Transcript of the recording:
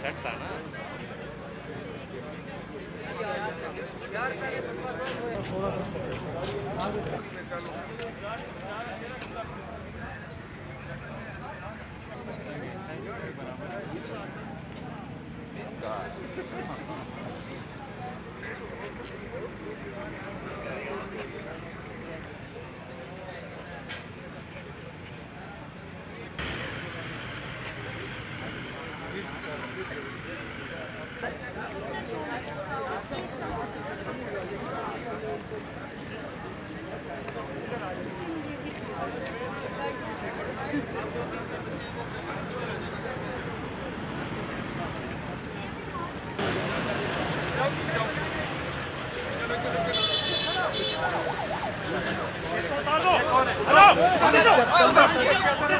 सेट था ना God. Hadi! Hadi!